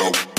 know.